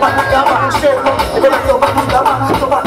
baja cama, llevo, con la cama,